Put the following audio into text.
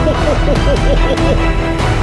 ほほほほ